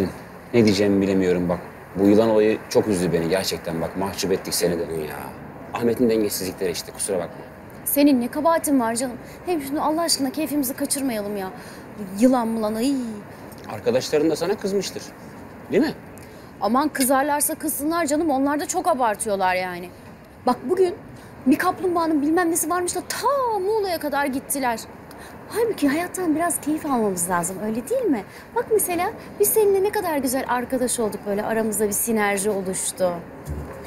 Zerrin ne diyeceğimi bilemiyorum bak. Bu yılan olayı çok üzdü beni gerçekten bak. Mahcup ettik seni de ya. Ahmet'in dengesizlikleri işte kusura bakma. Senin ne kabahatin var canım. Hem şimdi Allah aşkına keyfimizi kaçırmayalım ya. Yılan mılan ay. Arkadaşların da sana kızmıştır. Değil mi? Aman kızarlarsa kızsınlar canım. Onlar da çok abartıyorlar yani. Bak bugün bir kaplumbağanın bilmem nesi varmış da ta Muğla'ya kadar gittiler. Halbuki hayattan biraz keyif almamız lazım öyle değil mi? Bak mesela biz seninle ne kadar güzel arkadaş olduk böyle aramızda bir sinerji oluştu.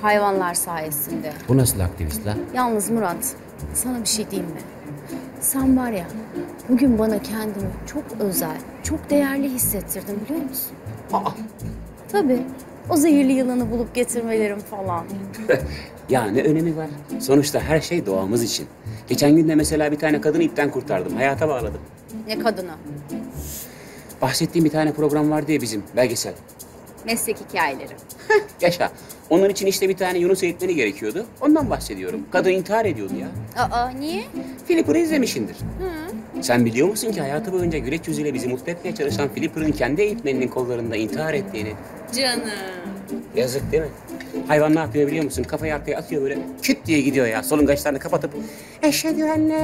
Hayvanlar sayesinde. Bu nasıl aktivist lan? Yalnız Murat, sana bir şey diyeyim mi? Sen var ya, bugün bana kendimi çok özel, çok değerli hissettirdin biliyor musun? Aa, Tabii. O zehirli yılanı bulup getirmelerim falan. ya ne önemi var? Sonuçta her şey doğamız için. Geçen gün de mesela bir tane kadını ipten kurtardım. Hayata bağladım. Ne kadını? Bahsettiğim bir tane program vardı ya bizim belgesel. Meslek hikayeleri. Yaşa. Onun için işte bir tane Yunus eğitmeni gerekiyordu. Ondan bahsediyorum. Kadın intihar ediyordu ya. Aa niye? Flipper'ı izlemişsindir. Sen biliyor musun ki hayatı boyunca güreç yüzüyle bizi mutlu etmeye çalışan Flipper'ın kendi eğitmeninin kollarında intihar ettiğini. Canım. Yazık değil mi? Hayvan ne yapıyor biliyor musun? Kafayı arkaya atıyor böyle küt diye gidiyor ya. Solungaçlarını kapatıp eşhedü enne.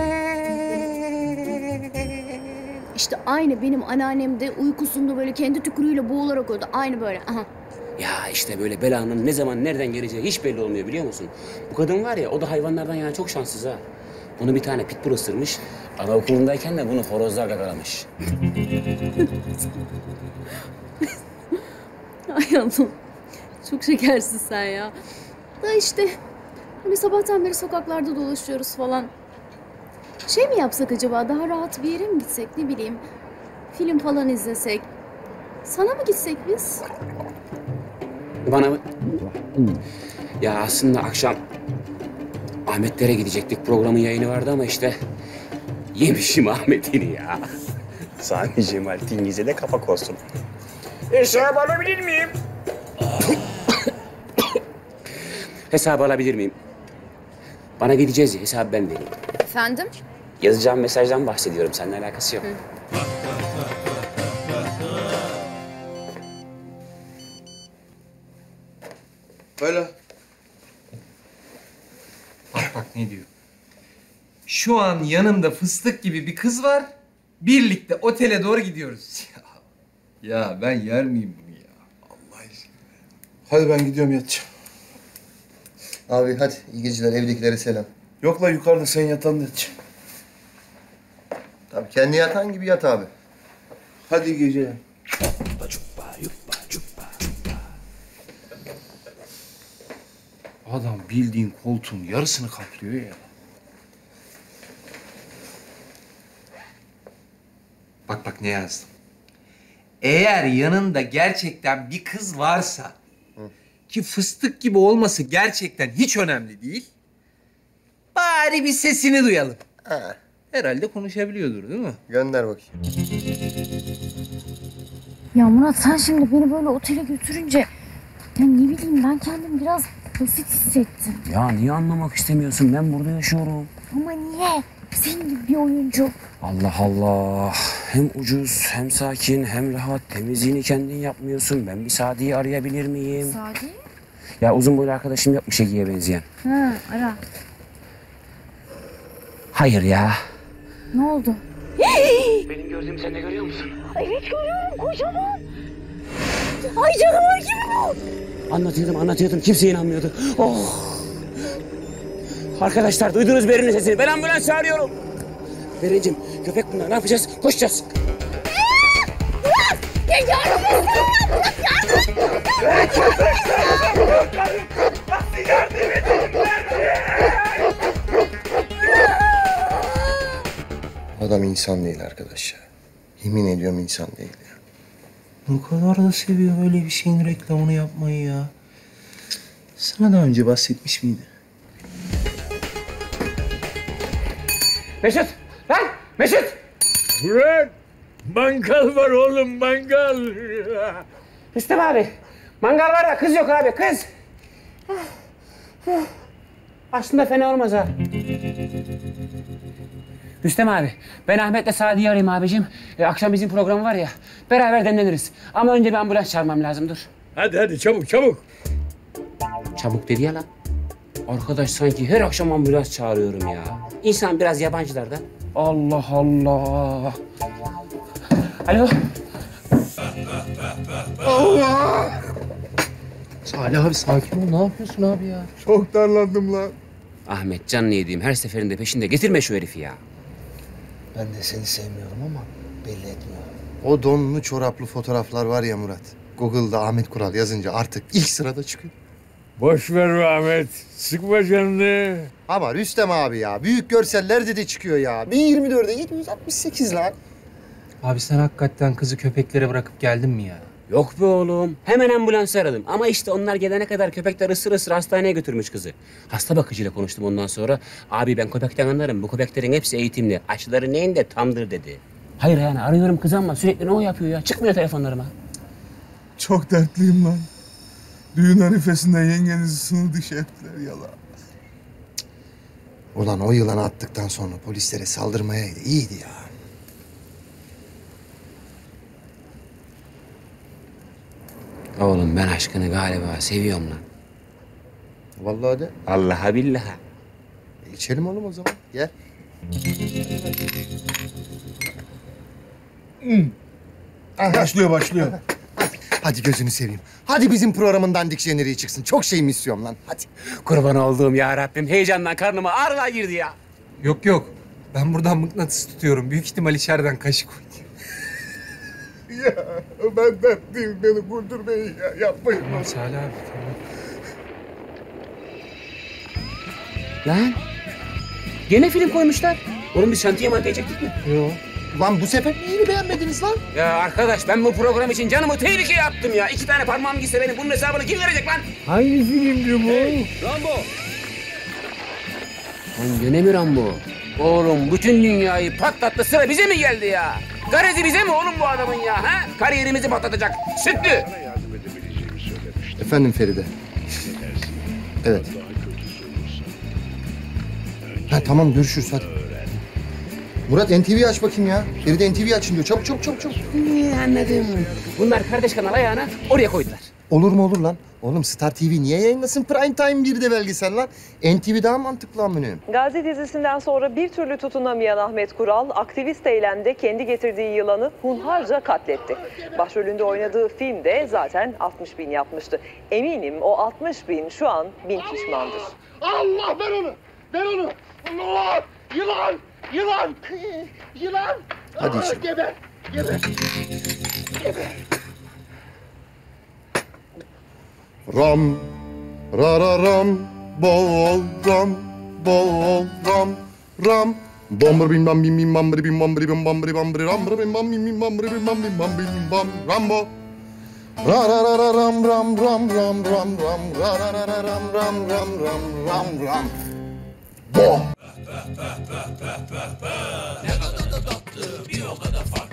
İşte aynı benim anneannem de uykusunda böyle kendi tükürüğüyle boğularak öldü. Aynı böyle. Aha. Ya işte böyle belanın ne zaman nereden geleceği hiç belli olmuyor biliyor musun? Bu kadın var ya o da hayvanlardan yani çok şanssız ha. Onu bir tane pitbull ısırmış. Anaokulundayken de bunu horozlar gagalamış. Ay Allah'ım. Çok şekersin sen ya. Da işte hani sabahtan beri sokaklarda dolaşıyoruz falan. Şey mi yapsak acaba? Daha rahat bir yere mi gitsek? Ne bileyim. Film falan izlesek. Sana mı gitsek biz? Bana Ya aslında akşam Ahmetlere gidecektik. Programın yayını vardı ama işte yemişim Ahmet'ini ya. Sami Cemal Tingiz'e de kapak olsun. Hesap alabilir miyim? Hesabı alabilir miyim? Bana gideceğiz ya hesabı ben vereyim. Efendim? Yazacağım mesajdan bahsediyorum. Seninle alakası yok. Böyle. Bak bak ne diyor. Şu an yanımda fıstık gibi bir kız var. Birlikte otele doğru gidiyoruz. Ya, ya ben yer miyim bunu ya? Allah aşkına. Hadi ben gidiyorum yatacağım. Abi hadi iyi geceler evdekilere selam. Yok la yukarıda sen yatağında yatacağım. Tabii kendi yatan gibi yat abi. Hadi iyi geceler. Adam bildiğin koltuğun yarısını kaplıyor ya. Bak bak ne yazdım. Eğer yanında gerçekten bir kız varsa ki fıstık gibi olması gerçekten hiç önemli değil. Bari bir sesini duyalım. Ha, Herhalde konuşabiliyordur değil mi? gönder bakayım. Ya Murat sen şimdi beni böyle otele götürünce ya ne bileyim ben kendimi biraz basit hissettim. Ya niye anlamak istemiyorsun? Ben burada yaşıyorum. Ama niye? Senin gibi bir oyuncu. Allah Allah. Hem ucuz, hem sakin, hem rahat. Temizliğini kendin yapmıyorsun. Ben bir Sadi'yi arayabilir miyim? Sadi? Ya uzun boylu arkadaşım yapmış Ege'ye benzeyen. Ha ara. Hayır ya. Ne oldu? Benim gördüğümü sen de görüyor musun? Evet görüyorum kocaman. Ay canavar gibi bu. Anlatıyordum, anlatıyordum. Kimse inanmıyordu. Oh! Arkadaşlar duydunuz Berin'in sesini. Ben ambulans çağırıyorum. Berincim, köpek bunlar. Ne yapacağız? Koşacağız. Adam insan değil arkadaş ya. Yemin ediyorum insan değil ya. Ne kadar da seviyor öyle bir şeyin reklamını yapmayı ya. Sana daha önce bahsetmiş miydi? Mesut! Lan! Mesut! Murat, mangal var oğlum mangal. Rüstem abi. Mangal var da kız yok abi. Kız. Aslında fena olmaz ha. Rüstem abi, ben Ahmet'le Sadi'yi arayayım abicim. E, akşam bizim programı var ya, beraber demleniriz. Ama önce bir ambulans çağırmam lazım, dur. Hadi hadi çabuk çabuk. Çabuk dedi ya lan. Arkadaş sanki her akşam ambulans çağırıyorum ya. İnsan biraz yabancılarda. Allah Allah. Alo. Salih abi sakin ol. Ne yapıyorsun abi ya? Çok darlandım lan. Ahmet canını yediğim her seferinde peşinde getirme şu herifi ya. Ben de seni sevmiyorum ama belli etmiyorum. O donlu çoraplı fotoğraflar var ya Murat. Google'da Ahmet Kural yazınca artık ilk sırada çıkıyor. Boş ver be Ahmet. Sıkma canını. Ama Rüstem abi ya. Büyük görsellerde de çıkıyor ya. 1024'e 768 lan. Abi sen hakikaten kızı köpeklere bırakıp geldin mi ya? Yok be oğlum. Hemen ambulans aradım. Ama işte onlar gelene kadar köpekler ısır ısır hastaneye götürmüş kızı. Hasta bakıcıyla konuştum ondan sonra. Abi ben köpekten anlarım. Bu köpeklerin hepsi eğitimli. Aşıları neyin de tamdır dedi. Hayır yani arıyorum kız ama sürekli ne o yapıyor ya. Çıkmıyor telefonlarıma. Çok dertliyim lan. Düğün arifesinden yengenizi sınır dışı ettiler yalan. Ulan o yılanı attıktan sonra polislere saldırmayaydı. iyiydi ya. Oğlum ben aşkını galiba seviyorum lan. Vallahi de. Allah'a billaha. E, İçelim oğlum o zaman. Gel. Başlıyor başlıyor. Hadi gözünü seveyim. Hadi bizim programından dikşeneriye çıksın. Çok şey mi istiyorum lan? Hadi. Kurban olduğum ya Rabbim. Heyecandan karnıma ağrılar girdi ya. Yok yok. Ben buradan mıknatıs tutuyorum. Büyük ihtimal içeriden kaşık uydu. Ya ben dertliyim beni kurtarmayın ya. Yapmayın. Tamam Salih abi tamam. Lan. Gene film koymuşlar. Oğlum biz şantiye mantıya çektik mi? Yok. Lan bu sefer neyini beğenmediniz lan? Ya arkadaş ben bu program için canımı tehlikeye attım ya. İki tane parmağım gitse benim bunun hesabını kim verecek lan? Hangi filmdi bu? Lan gene mi Rambo? Oğlum bütün dünyayı patlattı sıra bize mi geldi ya? Garezi bize mi oğlum bu adamın ya? Ha? Kariyerimizi patlatacak. Sütlü. Efendim Feride. Evet. Ha tamam görüşürüz hadi. Murat NTV aç bakayım ya. Feride NTV açın diyor. Çabuk çabuk çabuk çabuk. Ee, anladım. Bunlar kardeş kanal ayağına oraya koydular. Olur mu olur lan? Oğlum Star TV niye yayınlasın Prime Time bir de belgesel lan? NTV daha mantıklı amınım. Gazi dizisinden sonra bir türlü tutunamayan Ahmet Kural, aktivist eylemde kendi getirdiği yılanı hunharca katletti. Başrolünde oynadığı film de zaten 60 bin yapmıştı. Eminim o 60 bin şu an bin pişmandır. Allah ver onu! Ver onu! Allah! Yılan! Yılan! Yılan! Hadi Aa, içeri. Geber! Geber! ram rararam bol ram bol ram bo ram ram, Bomber bim bam bim bim bam bim bam bri bim bam bri bam bri ram bim bam bim bim bam bim bam bim bam bim bam Rambo Ra ra ra ra ram ram ram ram ram ram ra ra ra ra ram ram ram ram ram ram Bo Ne kadar da tatlı bir o kadar farklı